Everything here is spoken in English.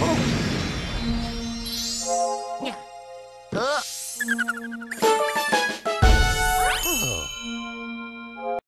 Oh. Yeah. Uh.